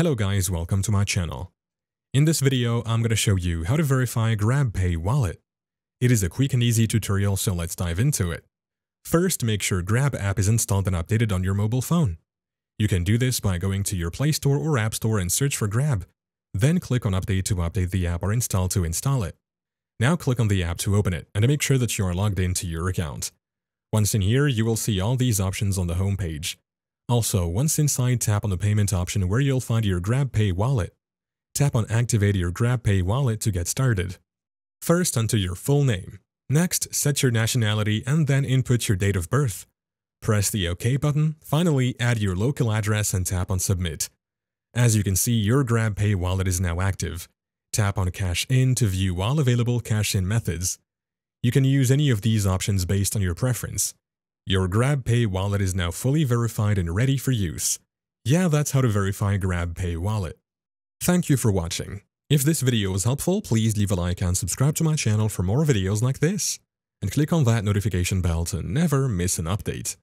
Hello guys, welcome to my channel. In this video, I'm gonna show you how to verify GrabPay wallet. It is a quick and easy tutorial, so let's dive into it. First, make sure Grab app is installed and updated on your mobile phone. You can do this by going to your Play Store or App Store and search for Grab. Then click on Update to update the app or Install to install it. Now click on the app to open it and to make sure that you are logged into your account. Once in here, you will see all these options on the home page. Also, once inside, tap on the payment option where you'll find your GrabPay wallet. Tap on Activate your GrabPay wallet to get started. First, enter your full name. Next, set your nationality and then input your date of birth. Press the OK button. Finally, add your local address and tap on Submit. As you can see, your GrabPay wallet is now active. Tap on Cash In to view all available cash in methods. You can use any of these options based on your preference. Your GrabPay wallet is now fully verified and ready for use. Yeah, that's how to verify GrabPay wallet. Thank you for watching. If this video was helpful, please leave a like and subscribe to my channel for more videos like this. And click on that notification bell to never miss an update.